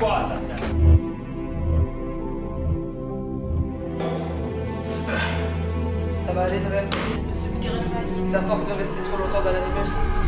quoi ça sert Ça va aller, Dre C'est à force de rester trop longtemps dans l'animus.